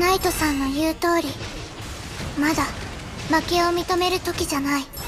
ナイトさんの言う通りまだ負けを認める時じゃない。